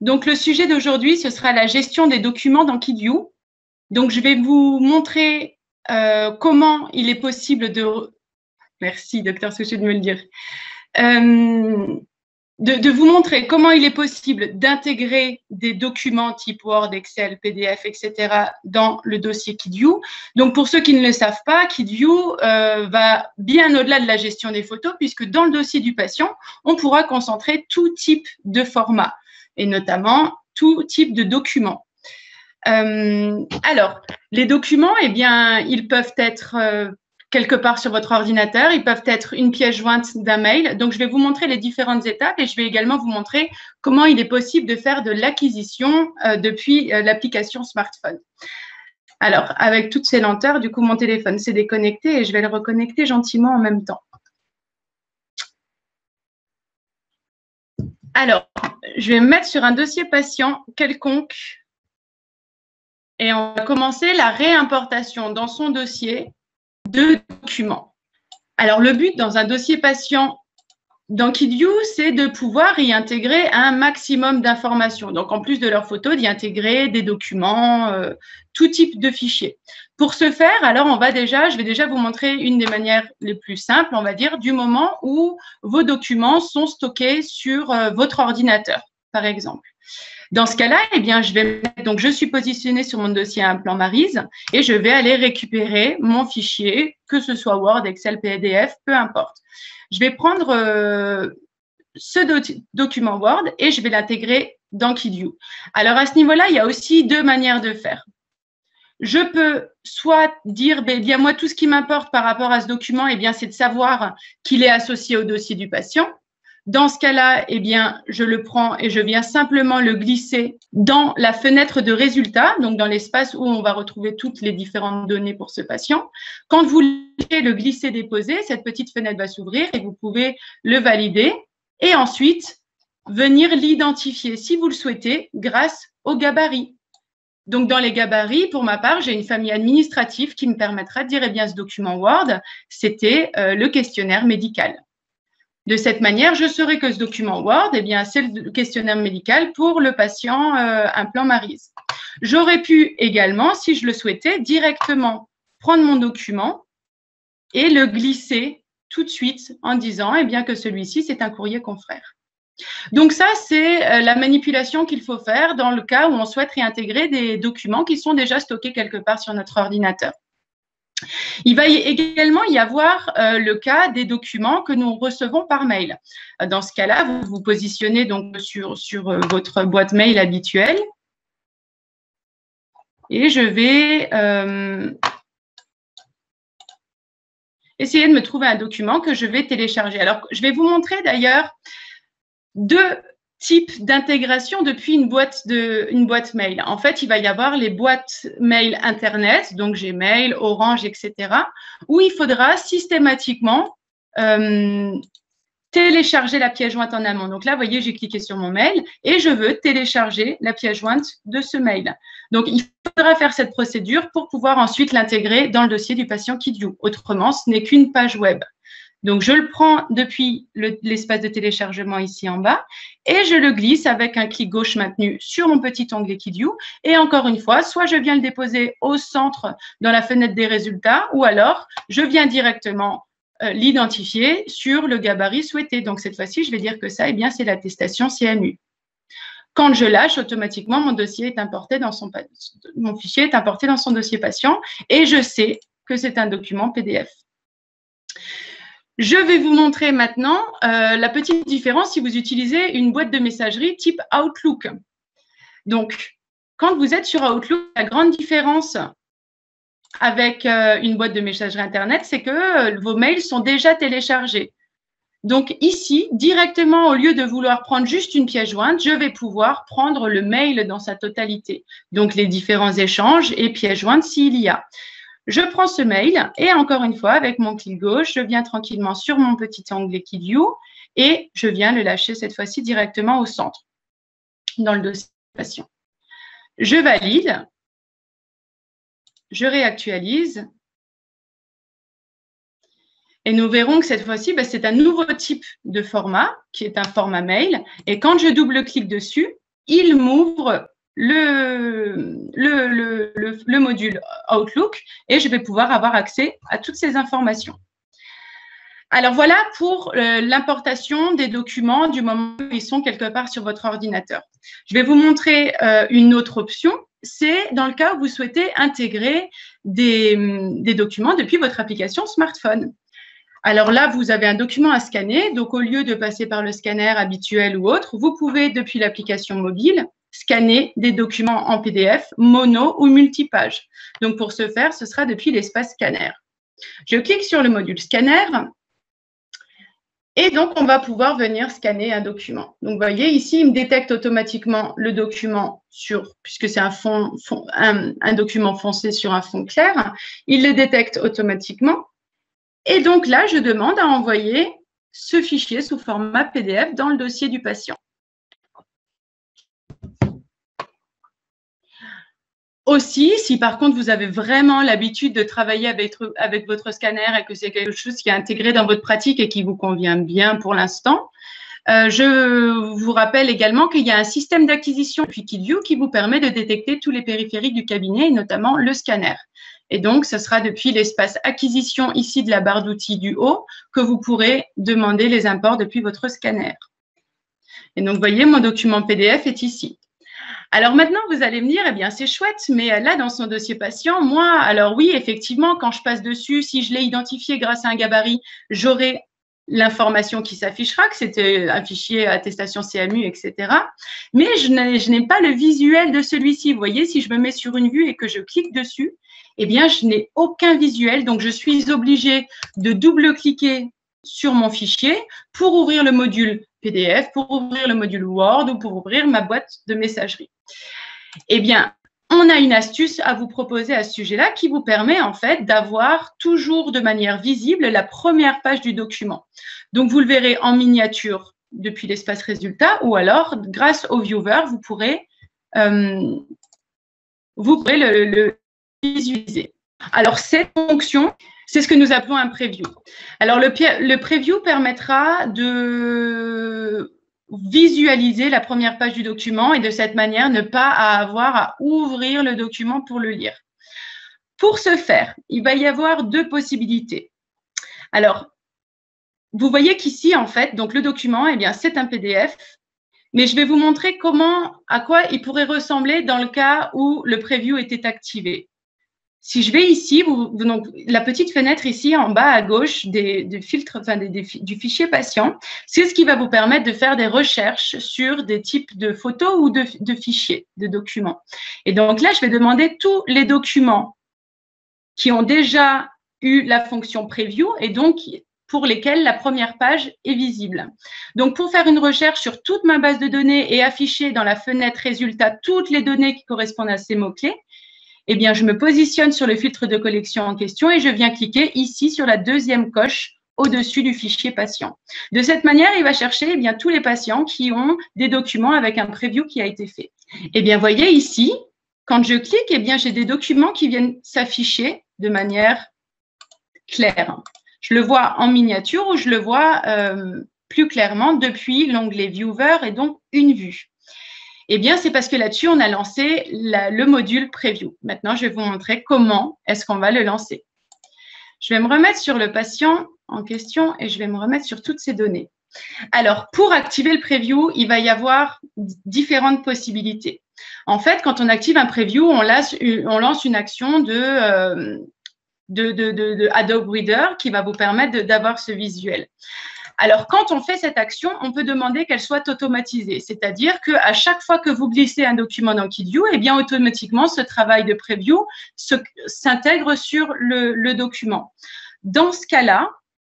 Donc, le sujet d'aujourd'hui, ce sera la gestion des documents dans KidView. Donc, je vais vous montrer euh, comment il est possible de... Merci, docteur Souchet, de me le dire. Euh, de, vous montrer comment il est possible d'intégrer des documents type Word, Excel, PDF, etc. dans le dossier KidView. Donc, pour ceux qui ne le savent pas, KidView euh, va bien au-delà de la gestion des photos, puisque dans le dossier du patient, on pourra concentrer tout type de format, et notamment tout type de documents. Euh, alors, les documents, eh bien, ils peuvent être euh, quelque part sur votre ordinateur. Ils peuvent être une pièce jointe d'un mail. Donc, je vais vous montrer les différentes étapes et je vais également vous montrer comment il est possible de faire de l'acquisition euh, depuis l'application smartphone. Alors, avec toutes ces lenteurs, du coup, mon téléphone s'est déconnecté et je vais le reconnecter gentiment en même temps. Alors, je vais me mettre sur un dossier patient quelconque et on va commencer la réimportation dans son dossier de documents. Alors, le but dans un dossier patient dans KidView, c'est de pouvoir y intégrer un maximum d'informations. Donc, en plus de leurs photos, d'y intégrer des documents, euh, tout type de fichiers. Pour ce faire, alors, on va déjà, je vais déjà vous montrer une des manières les plus simples, on va dire, du moment où vos documents sont stockés sur euh, votre ordinateur, par exemple. Dans ce cas-là, eh bien, je vais donc je suis positionnée sur mon dossier implant Marise et je vais aller récupérer mon fichier, que ce soit Word, Excel, PDF, peu importe. Je vais prendre euh, ce document Word et je vais l'intégrer dans KidView. Alors à ce niveau-là, il y a aussi deux manières de faire. Je peux soit dire, ben, bien moi, tout ce qui m'importe par rapport à ce document, eh bien, c'est de savoir qu'il est associé au dossier du patient. Dans ce cas-là, eh bien, je le prends et je viens simplement le glisser dans la fenêtre de résultats, donc dans l'espace où on va retrouver toutes les différentes données pour ce patient. Quand vous le glisser déposer, cette petite fenêtre va s'ouvrir et vous pouvez le valider et ensuite venir l'identifier si vous le souhaitez grâce au gabarit. Donc, dans les gabarits, pour ma part, j'ai une famille administrative qui me permettra de dire, eh bien, ce document Word, c'était euh, le questionnaire médical. De cette manière, je saurai que ce document Word, eh bien, c'est le questionnaire médical pour le patient euh, implant Marise. J'aurais pu également, si je le souhaitais, directement prendre mon document et le glisser tout de suite en disant eh bien, que celui-ci, c'est un courrier confrère. Donc ça, c'est euh, la manipulation qu'il faut faire dans le cas où on souhaite réintégrer des documents qui sont déjà stockés quelque part sur notre ordinateur. Il va également y avoir euh, le cas des documents que nous recevons par mail. Dans ce cas-là, vous vous positionnez donc sur, euh, votre boîte mail habituelle. Et je vais euh, essayer de me trouver un document que je vais télécharger. Alors, je vais vous montrer d'ailleurs deux type d'intégration depuis une boîte, mail. En fait, il va y avoir les boîtes mail Internet, donc Gmail, Orange, etc., où il faudra systématiquement euh, télécharger la pièce jointe en amont. Donc là, vous voyez, j'ai cliqué sur mon mail et je veux télécharger la pièce jointe de ce mail. Donc, il faudra faire cette procédure pour pouvoir ensuite l'intégrer dans le dossier du patient KidView. Autrement, ce n'est qu'une page web. Donc, je le prends depuis l'espace de téléchargement ici en bas et je le glisse avec un clic gauche maintenu sur mon petit onglet KidView. Et encore une fois, soit je viens le déposer au centre dans la fenêtre des résultats ou alors je viens directement euh, l'identifier sur le gabarit souhaité. Donc, cette fois-ci, je vais dire que ça, eh bien, c'est l'attestation CMU. Quand je lâche, automatiquement, mon dossier est importé dans son, mon fichier est importé dans son dossier patient et je sais que c'est un document PDF. Je vais vous montrer maintenant euh, la petite différence si vous utilisez une boîte de messagerie type Outlook. Donc, quand vous êtes sur Outlook, la grande différence avec euh, une boîte de messagerie Internet, c'est que euh, vos mails sont déjà téléchargés. Donc ici, directement, au lieu de vouloir prendre juste une pièce jointe, je vais pouvoir prendre le mail dans sa totalité. Donc les différents échanges et pièces jointes s'il y a. Je prends ce mail et encore une fois, avec mon clic gauche, je viens tranquillement sur mon petit onglet KidView et je viens le lâcher cette fois-ci directement au centre, dans le dossier patient. Je valide, je réactualise et nous verrons que cette fois-ci, ben, c'est un nouveau type de format qui est un format mail. Et quand je double-clique dessus, il m'ouvre le, le, le, module Outlook et je vais pouvoir avoir accès à toutes ces informations. Alors voilà pour euh, l'importation des documents du moment où ils sont quelque part sur votre ordinateur. Je vais vous montrer euh, une autre option. C'est dans le cas où vous souhaitez intégrer des, documents depuis votre application smartphone. Alors là, vous avez un document à scanner. Donc, au lieu de passer par le scanner habituel ou autre, vous pouvez, depuis l'application mobile, scanner des documents en PDF, mono ou multipage. Donc, pour ce faire, ce sera depuis l'espace scanner. Je clique sur le module scanner et donc, on va pouvoir venir scanner un document. Donc, vous voyez, ici, il me détecte automatiquement le document sur, puisque c'est un, fond, un, document foncé sur un fond clair, il le détecte automatiquement. Et donc là, je demande à envoyer ce fichier sous format PDF dans le dossier du patient. Aussi, si par contre vous avez vraiment l'habitude de travailler avec, votre scanner et que c'est quelque chose qui est intégré dans votre pratique et qui vous convient bien pour l'instant, euh, je vous rappelle également qu'il y a un système d'acquisition depuis KidView qui vous permet de détecter tous les périphériques du cabinet, et notamment le scanner. Et donc, ce sera depuis l'espace acquisition ici de la barre d'outils du haut que vous pourrez demander les imports depuis votre scanner. Et donc, voyez, mon document PDF est ici. Alors maintenant, vous allez me dire, eh bien, c'est chouette, mais là, dans son dossier patient, moi, alors oui, effectivement, quand je passe dessus, si je l'ai identifié grâce à un gabarit, j'aurai l'information qui s'affichera, que c'était un fichier attestation CMU, etc. Mais je n'ai pas le visuel de celui-ci. Vous voyez, si je me mets sur une vue et que je clique dessus, eh bien, je n'ai aucun visuel. Donc, je suis obligée de double-cliquer sur mon fichier pour ouvrir le module PDF, pour ouvrir le module Word ou pour ouvrir ma boîte de messagerie. Eh bien, on a une astuce à vous proposer à ce sujet-là qui vous permet en fait d'avoir toujours de manière visible la première page du document. Donc, vous le verrez en miniature depuis l'espace résultat ou alors, grâce au viewer, vous pourrez, euh, vous pourrez le visualiser. Alors, cette fonction, c'est ce que nous appelons un preview. Alors, le, preview permettra de visualiser la première page du document et de cette manière ne pas avoir à ouvrir le document pour le lire. Pour ce faire, il va y avoir deux possibilités. Alors, vous voyez qu'ici, en fait, donc le document, eh bien, c'est un PDF, mais je vais vous montrer comment, à quoi il pourrait ressembler dans le cas où le preview était activé. Si je vais ici, vous, donc, la petite fenêtre ici en bas à gauche des, filtres, enfin, du fichier patient, c'est ce qui va vous permettre de faire des recherches sur des types de photos ou de, de fichiers, de documents. Et donc là, je vais demander tous les documents qui ont déjà eu la fonction preview et donc pour lesquels la première page est visible. Donc, pour faire une recherche sur toute ma base de données et afficher dans la fenêtre résultat toutes les données qui correspondent à ces mots-clés, eh bien, je me positionne sur le filtre de collection en question et je viens cliquer ici sur la deuxième coche au-dessus du fichier patient. De cette manière, il va chercher eh bien, tous les patients qui ont des documents avec un preview qui a été fait. Eh bien, voyez ici, quand je clique, eh bien, j'ai des documents qui viennent s'afficher de manière claire. Je le vois en miniature ou je le vois euh, plus clairement depuis l'onglet Viewer et donc une vue. Eh bien, c'est parce que là-dessus, on a lancé le module Preview. Maintenant, je vais vous montrer comment est-ce qu'on va le lancer. Je vais me remettre sur le patient en question et je vais me remettre sur toutes ces données. Alors, pour activer le preview, il va y avoir différentes possibilités. En fait, quand on active un preview, on lance, une action euh, de Adobe Reader qui va vous permettre d'avoir ce visuel. Alors, quand on fait cette action, on peut demander qu'elle soit automatisée, c'est-à-dire qu'à chaque fois que vous glissez un document dans KidView, eh bien, automatiquement, ce travail de preview s'intègre sur le, document. Dans ce cas-là,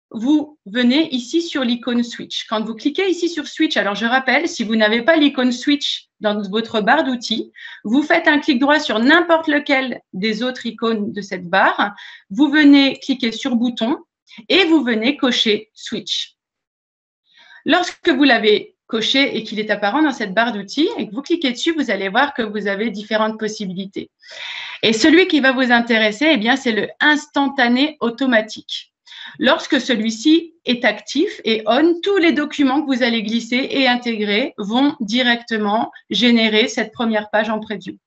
vous venez ici sur l'icône Switch. Quand vous cliquez ici sur Switch, alors je rappelle, si vous n'avez pas l'icône Switch dans votre barre d'outils, vous faites un clic droit sur n'importe lequel des autres icônes de cette barre, vous venez cliquer sur bouton et vous venez cocher Switch. Lorsque vous l'avez coché et qu'il est apparent dans cette barre d'outils et que vous cliquez dessus, vous allez voir que vous avez différentes possibilités. Et celui qui va vous intéresser, eh bien, c'est le instantané automatique. Lorsque celui-ci est actif et on, tous les documents que vous allez glisser et intégrer vont directement générer cette première page en preview.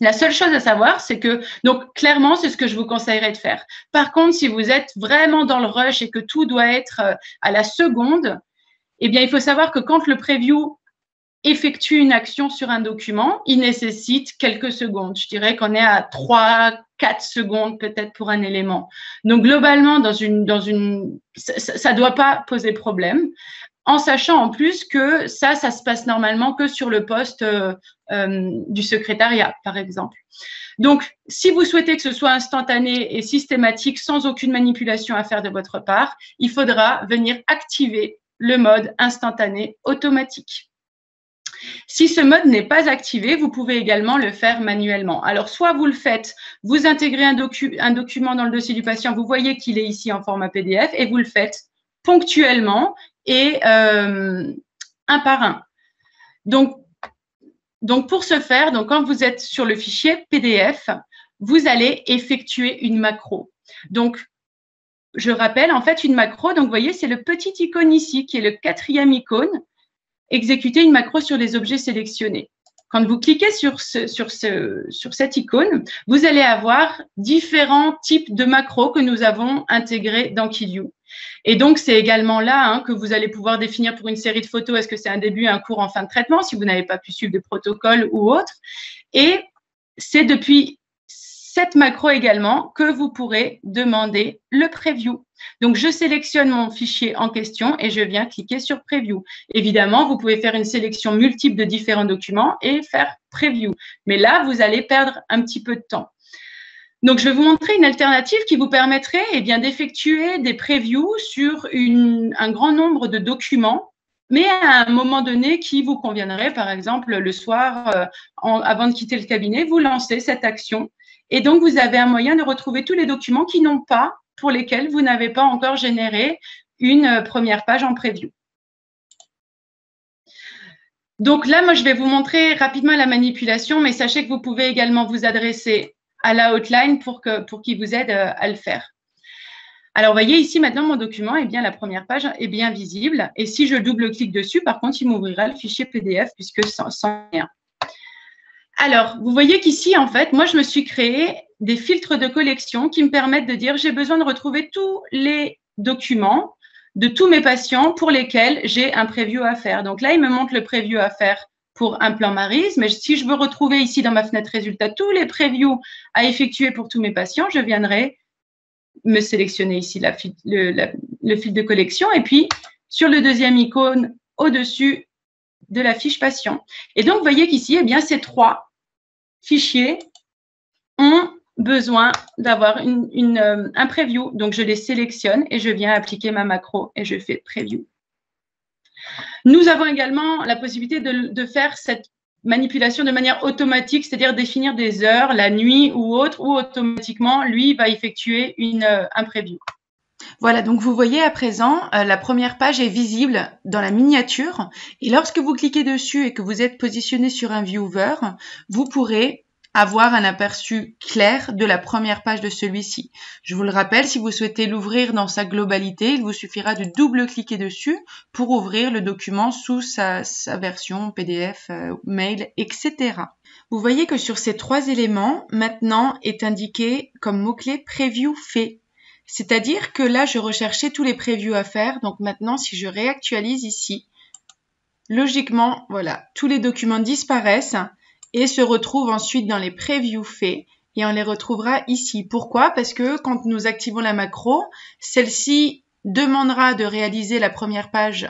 La seule chose à savoir, c'est que, donc clairement, c'est ce que je vous conseillerais de faire. Par contre, si vous êtes vraiment dans le rush et que tout doit être euh, à la seconde, eh bien, il faut savoir que quand le preview effectue une action sur un document, il nécessite quelques secondes. Je dirais qu'on est à 3, 4 secondes peut-être pour un élément. Donc, globalement, dans une, dans une, ça ne doit pas poser problème en sachant en plus que ça, ça se passe normalement que sur le poste euh, euh, du secrétariat, par exemple. Donc, si vous souhaitez que ce soit instantané et systématique sans aucune manipulation à faire de votre part, il faudra venir activer le mode instantané automatique. Si ce mode n'est pas activé, vous pouvez également le faire manuellement. Alors, soit vous le faites, vous intégrez un, document dans le dossier du patient, vous voyez qu'il est ici en format PDF et vous le faites ponctuellement et euh, un par un. Donc, donc, pour ce faire, donc quand vous êtes sur le fichier PDF, vous allez effectuer une macro. Donc, je rappelle, en fait, une macro, donc vous voyez, c'est le petit icône ici qui est le quatrième icône. Exécuter une macro sur les objets sélectionnés. Quand vous cliquez sur, sur, ce, sur cette icône, vous allez avoir différents types de macros que nous avons intégrés dans KillYou. Et donc, c'est également là hein, que vous allez pouvoir définir pour une série de photos, est-ce que c'est un début, un cours en fin de traitement, si vous n'avez pas pu suivre de protocole ou autre. Et c'est depuis cette macro également que vous pourrez demander le preview. Donc, je sélectionne mon fichier en question et je viens cliquer sur Preview. Évidemment, vous pouvez faire une sélection multiple de différents documents et faire Preview. Mais là, vous allez perdre un petit peu de temps. Donc, je vais vous montrer une alternative qui vous permettrait eh d'effectuer des previews sur un grand nombre de documents, mais à un moment donné qui vous conviendrait, par exemple, le soir, euh, avant de quitter le cabinet, vous lancez cette action. Et donc, vous avez un moyen de retrouver tous les documents qui n'ont pas, pour lesquels vous n'avez pas encore généré une euh, première page en preview. Donc là, moi, je vais vous montrer rapidement la manipulation, mais sachez que vous pouvez également vous adresser à la outline pour qu'il pour vous aide euh, à le faire. Alors, vous voyez ici, maintenant, mon document, eh bien, la première page est bien visible. Et si je double-clique dessus, par contre, il m'ouvrira le fichier PDF puisque sans rien. Alors, vous voyez qu'ici, en fait, moi, je me suis créé des filtres de collection qui me permettent de dire j'ai besoin de retrouver tous les documents de tous mes patients pour lesquels j'ai un preview à faire. Donc là, il me montre le preview à faire pour un plan Marise. Mais si je veux retrouver ici dans ma fenêtre résultat tous les previews à effectuer pour tous mes patients, je viendrai me sélectionner ici le, fil de collection et puis sur le deuxième icône au-dessus de la fiche patient. Et donc, vous voyez qu'ici, eh bien, ces trois fichiers ont besoin d'avoir une, euh, un preview. Donc, je les sélectionne et je viens appliquer ma macro et je fais preview. Nous avons également la possibilité de, faire cette manipulation de manière automatique, c'est-à-dire définir des heures, la nuit ou autre, ou automatiquement, lui, va effectuer une, euh, un preview. Voilà, donc vous voyez à présent, euh, la première page est visible dans la miniature. Et lorsque vous cliquez dessus et que vous êtes positionné sur un viewer, vous pourrez avoir un aperçu clair de la première page de celui-ci. Je vous le rappelle, si vous souhaitez l'ouvrir dans sa globalité, il vous suffira de double-cliquer dessus pour ouvrir le document sous sa, version PDF, euh, mail, etc. Vous voyez que sur ces trois éléments, maintenant est indiqué comme mot-clé Preview fait. C'est-à-dire que là, je recherchais tous les previews à faire. Donc maintenant, si je réactualise ici, logiquement, voilà, tous les documents disparaissent et se retrouvent ensuite dans les previews faits et on les retrouvera ici. Pourquoi? Parce que quand nous activons la macro, celle-ci demandera de réaliser la première page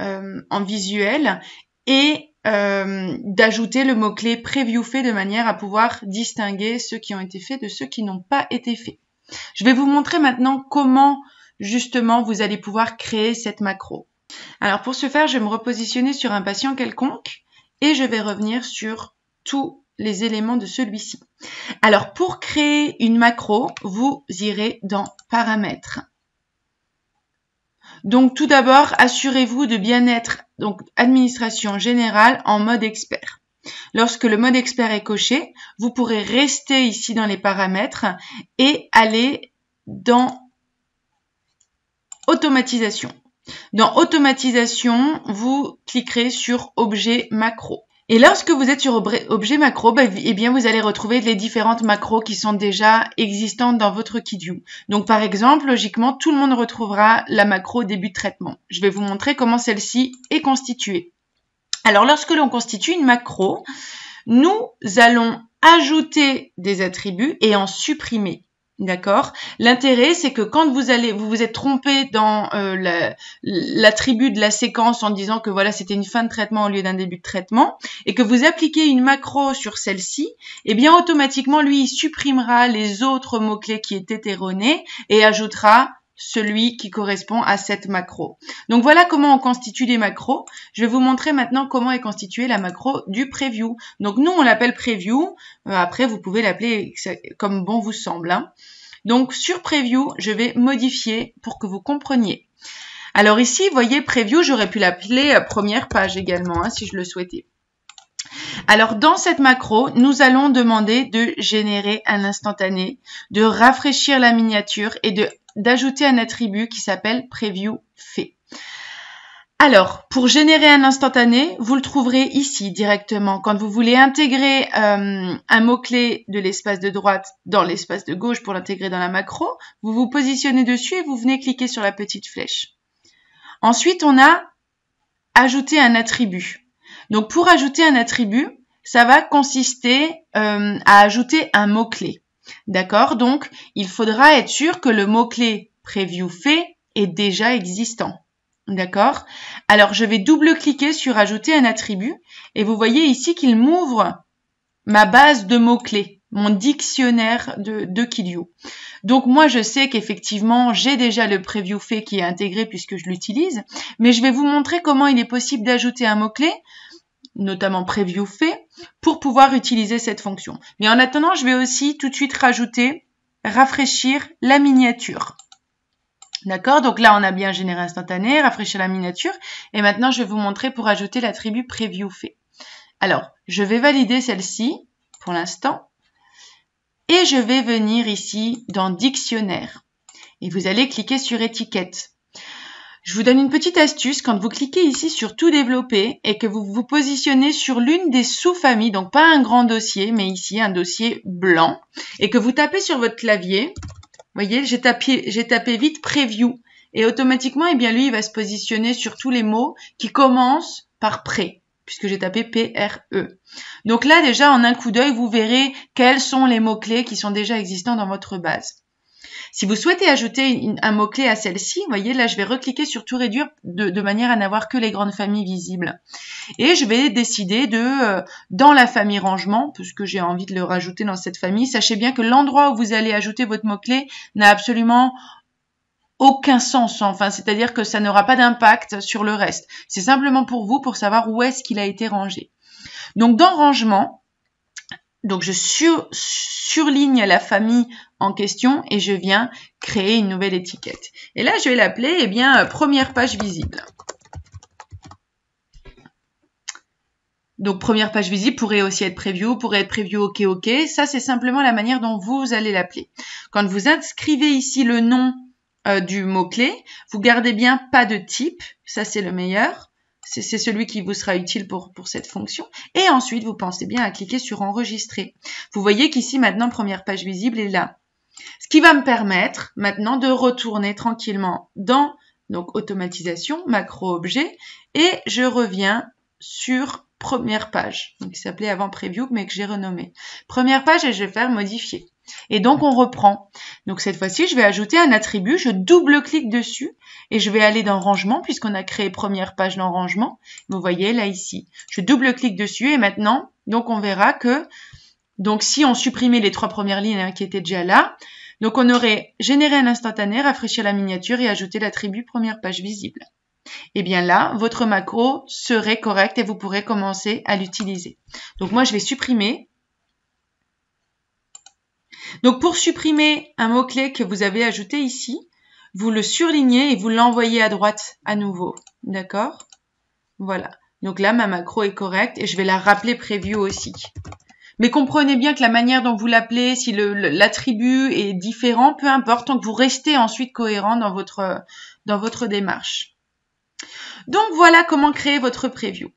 euh, en visuel et euh, d'ajouter le mot-clé preview fait de manière à pouvoir distinguer ceux qui ont été faits de ceux qui n'ont pas été faits. Je vais vous montrer maintenant comment justement vous allez pouvoir créer cette macro. Alors pour ce faire, je vais me repositionner sur un patient quelconque et je vais revenir sur tous les éléments de celui-ci. Alors, pour créer une macro, vous irez dans Paramètres. Donc, tout d'abord, assurez-vous de bien être donc Administration générale en mode expert. Lorsque le mode expert est coché, vous pourrez rester ici dans les paramètres et aller dans automatisation. Dans automatisation, vous cliquerez sur objet macro. Et lorsque vous êtes sur objet macro, bah, eh bien vous allez retrouver les différentes macros qui sont déjà existantes dans votre KidView. Donc par exemple, logiquement, tout le monde retrouvera la macro début de traitement. Je vais vous montrer comment celle-ci est constituée. Alors lorsque l'on constitue une macro, nous allons ajouter des attributs et en supprimer. D'accord? L'intérêt, c'est que quand vous allez, vous vous êtes trompé dans euh, l'attribut de la séquence en disant que voilà, c'était une fin de traitement au lieu d'un début de traitement, et que vous appliquez une macro sur celle-ci, eh bien automatiquement, lui, il supprimera les autres mots-clés qui étaient erronés et ajoutera celui qui correspond à cette macro. Donc voilà comment on constitue des macros. Je vais vous montrer maintenant comment est constituée la macro du preview. Donc nous, on l'appelle preview. Euh, après, vous pouvez l'appeler comme bon vous semble. Hein. Donc sur preview, je vais modifier pour que vous compreniez. Alors ici, voyez, preview, j'aurais pu l'appeler euh, première page également, hein, si je le souhaitais. Alors dans cette macro, nous allons demander de générer un instantané, de rafraîchir la miniature et de d'ajouter un attribut qui s'appelle preview fait. Alors, pour générer un instantané, vous le trouverez ici directement. Quand vous voulez intégrer euh, un mot-clé de l'espace de droite dans l'espace de gauche pour l'intégrer dans la macro, vous vous positionnez dessus et vous venez cliquer sur la petite flèche. Ensuite, on a ajouter un attribut. Donc, pour ajouter un attribut, ça va consister euh, à ajouter un mot-clé. D'accord Donc, il faudra être sûr que le mot-clé preview fait est déjà existant. D'accord? Alors, je vais double-cliquer sur ajouter un attribut et vous voyez ici qu'il m'ouvre ma base de mots-clés, mon dictionnaire de, de Donc, moi, je sais qu'effectivement, j'ai déjà le preview fait qui est intégré puisque je l'utilise, mais je vais vous montrer comment il est possible d'ajouter un mot-clé notamment preview fait, pour pouvoir utiliser cette fonction. Mais en attendant, je vais aussi tout de suite rajouter rafraîchir la miniature. D'accord? Donc là, on a bien généré instantané, rafraîchir la miniature. Et maintenant, je vais vous montrer pour ajouter l'attribut preview fait. Alors, je vais valider celle-ci pour l'instant. Et je vais venir ici dans dictionnaire. Et vous allez cliquer sur étiquette. Je vous donne une petite astuce. Quand vous cliquez ici sur tout développer et que vous vous positionnez sur l'une des sous-familles, donc pas un grand dossier, mais ici un dossier blanc, et que vous tapez sur votre clavier, voyez, j'ai tapé, j'ai tapé vite preview. Et automatiquement, eh bien, lui, il va se positionner sur tous les mots qui commencent par pré, puisque j'ai tapé PRE. Donc là, déjà, en un coup d'œil, vous verrez quels sont les mots-clés qui sont déjà existants dans votre base. Si vous souhaitez ajouter un mot-clé à celle-ci, vous voyez, là, je vais recliquer sur tout réduire de, manière à n'avoir que les grandes familles visibles. Et je vais décider de, euh, dans la famille rangement, puisque j'ai envie de le rajouter dans cette famille, sachez bien que l'endroit où vous allez ajouter votre mot-clé n'a absolument aucun sens, enfin, c'est-à-dire que ça n'aura pas d'impact sur le reste. C'est simplement pour vous, pour savoir où est-ce qu'il a été rangé. Donc, dans rangement, donc je surligne la famille en question et je viens créer une nouvelle étiquette. Et là, je vais l'appeler, eh bien, première page visible. Donc, première page visible pourrait aussi être preview, pourrait être preview OK OK. Ça, c'est simplement la manière dont vous allez l'appeler. Quand vous inscrivez ici le nom euh, du mot-clé, vous gardez bien pas de type. Ça, c'est le meilleur. C'est celui qui vous sera utile pour cette fonction. Et ensuite, vous pensez bien à cliquer sur enregistrer. Vous voyez qu'ici, maintenant, première page visible est là. Ce qui va me permettre maintenant de retourner tranquillement dans donc automatisation, macro objet, et je reviens sur première page, donc qui s'appelait avant preview, mais que j'ai renommé. Première page et je vais faire modifier. Et donc, on reprend. Donc, cette fois-ci, je vais ajouter un attribut. Je double-clique dessus et je vais aller dans rangement puisqu'on a créé première page dans rangement. Vous voyez là ici. Je double-clique dessus et maintenant, donc, on verra que, donc, si on supprimait les trois premières lignes hein, qui étaient déjà là, donc, on aurait généré un instantané, rafraîchi la miniature et ajouté l'attribut première page visible. Et eh bien là, votre macro serait correct et vous pourrez commencer à l'utiliser. Donc moi, je vais supprimer donc pour supprimer un mot-clé que vous avez ajouté ici, vous le surlignez et vous l'envoyez à droite à nouveau. D'accord? Voilà. Donc là, ma macro est correcte et je vais la rappeler preview aussi. Mais comprenez bien que la manière dont vous l'appelez, si l'attribut est différent, peu importe, tant que vous restez ensuite cohérent dans votre, dans votre démarche. Donc voilà comment créer votre preview.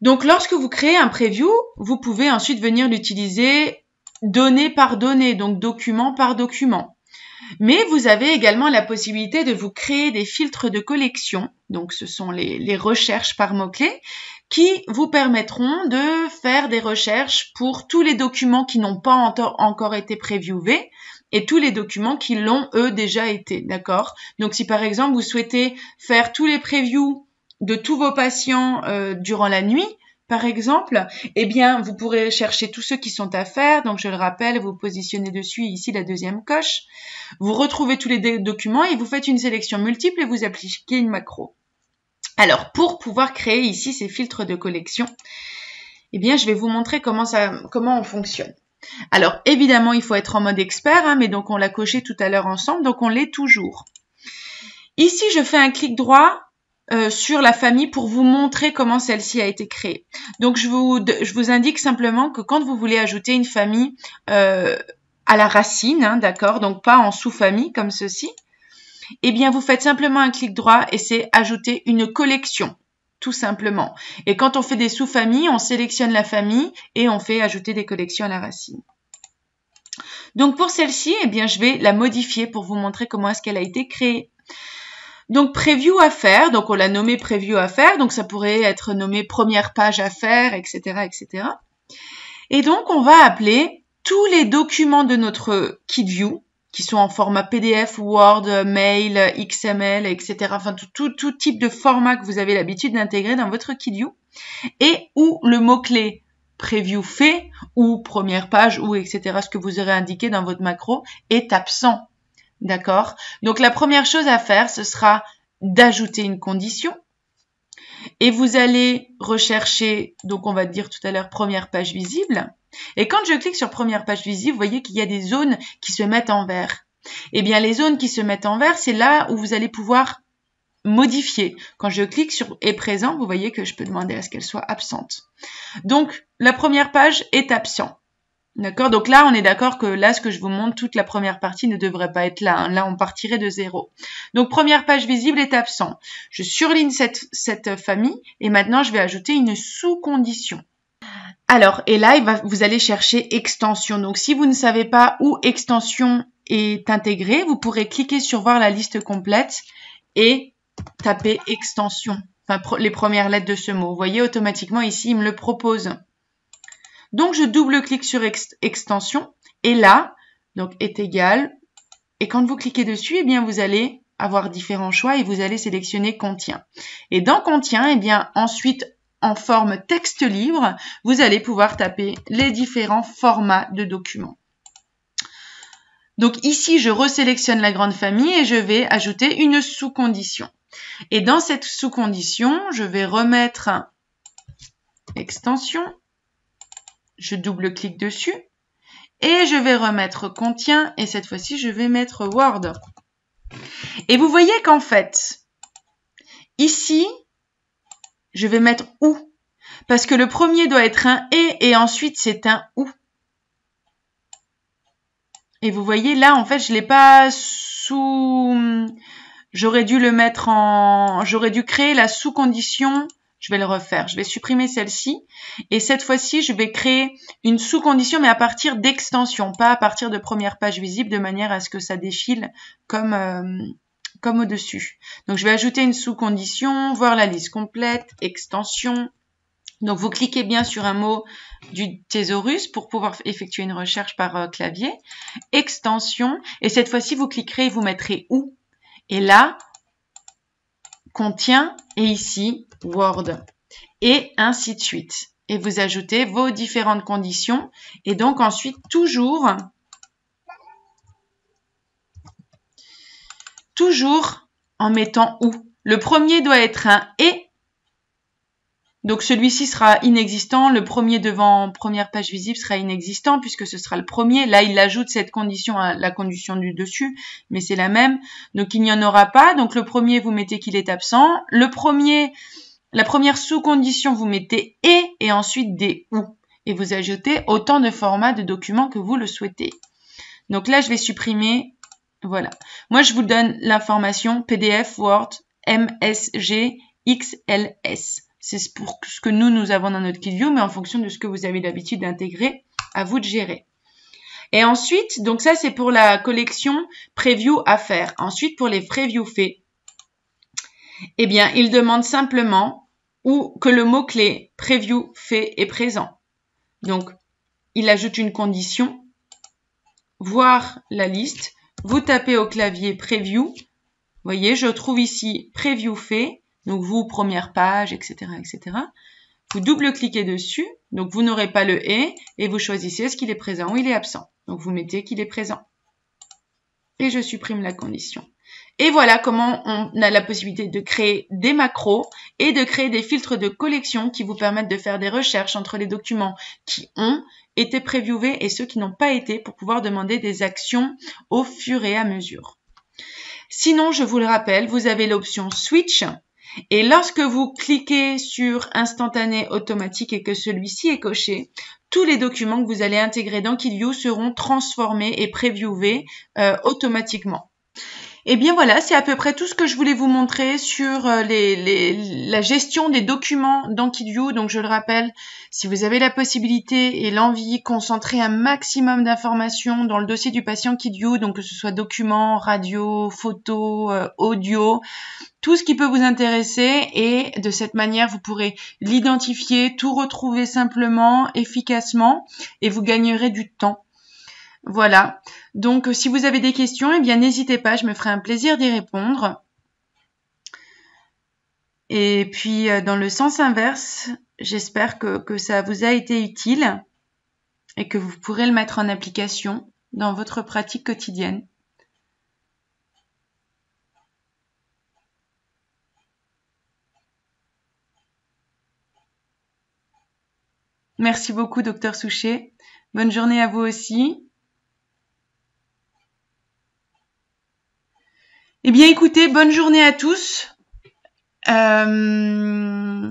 Donc lorsque vous créez un preview, vous pouvez ensuite venir l'utiliser donnée par donnée, donc document par document. Mais vous avez également la possibilité de vous créer des filtres de collection, donc ce sont les, recherches par mots-clés, qui vous permettront de faire des recherches pour tous les documents qui n'ont pas encore été préviewés et tous les documents qui l'ont eux déjà été, d'accord? Donc si par exemple vous souhaitez faire tous les previews de tous vos patients euh, durant la nuit, par exemple, eh bien, vous pourrez chercher tous ceux qui sont à faire. Donc, je le rappelle, vous positionnez dessus ici la deuxième coche. Vous retrouvez tous les documents et vous faites une sélection multiple et vous appliquez une macro. Alors, pour pouvoir créer ici ces filtres de collection, eh bien, je vais vous montrer comment ça, comment on fonctionne. Alors, évidemment, il faut être en mode expert, hein, mais donc on l'a coché tout à l'heure ensemble, donc on l'est toujours. Ici, je fais un clic droit euh, sur la famille pour vous montrer comment celle-ci a été créée. Donc je vous, je vous indique simplement que quand vous voulez ajouter une famille euh, à la racine, hein, d'accord, donc pas en sous-famille comme ceci, eh bien vous faites simplement un clic droit et c'est ajouter une collection tout simplement. Et quand on fait des sous-familles, on sélectionne la famille et on fait ajouter des collections à la racine. Donc pour celle-ci, eh bien je vais la modifier pour vous montrer comment est-ce qu'elle a été créée. Donc preview à faire, donc on l'a nommé preview à faire, donc ça pourrait être nommé première page à faire, etc., etc. Et donc on va appeler tous les documents de notre kit view qui sont en format PDF, Word, Mail, XML, etc. Enfin tout, tout, type de format que vous avez l'habitude d'intégrer dans votre kit view et où le mot-clé preview fait ou première page ou etc. ce que vous aurez indiqué dans votre macro est absent D'accord? Donc la première chose à faire, ce sera d'ajouter une condition. Et vous allez rechercher, donc on va dire tout à l'heure, première page visible. Et quand je clique sur première page visible, vous voyez qu'il y a des zones qui se mettent en vert. Eh bien, les zones qui se mettent en vert, c'est là où vous allez pouvoir modifier. Quand je clique sur est présent, vous voyez que je peux demander à ce qu'elle soit absente. Donc, la première page est absent. D'accord? Donc là, on est d'accord que là, ce que je vous montre, toute la première partie ne devrait pas être là. Hein. Là, on partirait de zéro. Donc, première page visible est absent. Je surligne cette famille et maintenant, je vais ajouter une sous-condition. Alors, et là, vous allez chercher extension. Donc, si vous ne savez pas où extension est intégrée, vous pourrez cliquer sur voir la liste complète et taper extension. Enfin, les premières lettres de ce mot. Vous voyez, automatiquement, ici, il me le propose. Donc, je double-clique sur extension et là, donc est égal. Et quand vous cliquez dessus, eh bien, vous allez avoir différents choix et vous allez sélectionner contient. Et dans contient, eh bien, ensuite, en forme texte libre, vous allez pouvoir taper les différents formats de documents. Donc ici, je resélectionne la grande famille et je vais ajouter une sous-condition. Et dans cette sous-condition, je vais remettre extension je double-clique dessus et je vais remettre contient et cette fois-ci je vais mettre Word. Et vous voyez qu'en fait, ici, je vais mettre ou parce que le premier doit être un et et ensuite c'est un ou. Et vous voyez là, en fait, je l'ai pas sous... J'aurais dû le mettre en... J'aurais dû créer la sous-condition je vais le refaire. Je vais supprimer celle-ci. Et cette fois-ci, je vais créer une sous-condition, mais à partir d'extension, pas à partir de première page visible, de manière à ce que ça défile comme, euh, comme au-dessus. Donc, je vais ajouter une sous-condition, voir la liste complète, extension. Donc, vous cliquez bien sur un mot du thésaurus pour pouvoir effectuer une recherche par euh, clavier. Extension. Et cette fois-ci, vous cliquerez et vous mettrez où. Et là, contient et ici Word et ainsi de suite. Et vous ajoutez vos différentes conditions et donc ensuite toujours toujours en mettant ou. Le premier doit être un et donc celui-ci sera inexistant, le premier devant première page visible sera inexistant puisque ce sera le premier. Là, il ajoute cette condition à la condition du dessus, mais c'est la même. Donc il n'y en aura pas. Donc le premier, vous mettez qu'il est absent. Le premier, la première sous-condition, vous mettez et et ensuite des ou. Et vous ajoutez autant de formats de documents que vous le souhaitez. Donc là, je vais supprimer Voilà. Moi, je vous donne l'information PDF, Word, MSG, XLS. C'est pour ce que nous, nous avons dans notre KidView, mais en fonction de ce que vous avez l'habitude d'intégrer, à vous de gérer. Et ensuite, donc ça, c'est pour la collection Preview à faire. Ensuite, pour les Preview faits, eh bien, il demande simplement ou que le mot-clé Preview fait est présent. Donc, il ajoute une condition, voir la liste, vous tapez au clavier Preview, vous voyez, je trouve ici Preview fait, donc vous, première page, etc., etc. Vous double-cliquez dessus, donc vous n'aurez pas le et, et vous choisissez est-ce qu'il est présent ou il est absent. Donc vous mettez qu'il est présent. Et je supprime la condition. Et voilà comment on a la possibilité de créer des macros et de créer des filtres de collection qui vous permettent de faire des recherches entre les documents qui ont été préviewés et ceux qui n'ont pas été pour pouvoir demander des actions au fur et à mesure. Sinon, je vous le rappelle, vous avez l'option Switch et lorsque vous cliquez sur instantané automatique et que celui-ci est coché, tous les documents que vous allez intégrer dans KillView seront transformés et préviewés euh, automatiquement. Et eh bien voilà, c'est à peu près tout ce que je voulais vous montrer sur euh, la gestion des documents dans KidView. Donc je le rappelle, si vous avez la possibilité et l'envie, concentrez un maximum d'informations dans le dossier du patient KidView, donc que ce soit documents, radio, photos, euh, audio, tout ce qui peut vous intéresser et de cette manière vous pourrez l'identifier, tout retrouver simplement, efficacement et vous gagnerez du temps. Voilà. Donc, si vous avez des questions, eh bien, n'hésitez pas, je me ferai un plaisir d'y répondre. Et puis, euh, dans le sens inverse, j'espère que, que ça vous a été utile et que vous pourrez le mettre en application dans votre pratique quotidienne. Merci beaucoup, docteur Souchet. Bonne journée à vous aussi. Eh bien, écoutez, bonne journée à tous. Euh,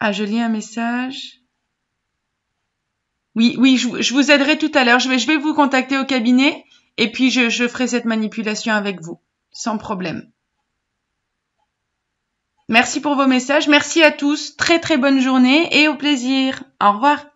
ah, je lis un message. Oui, oui, je, vous aiderai tout à l'heure. Je vais, vous contacter au cabinet et puis je ferai cette manipulation avec vous, sans problème. Merci pour vos messages. Merci à tous. Très très bonne journée et au plaisir. Au revoir.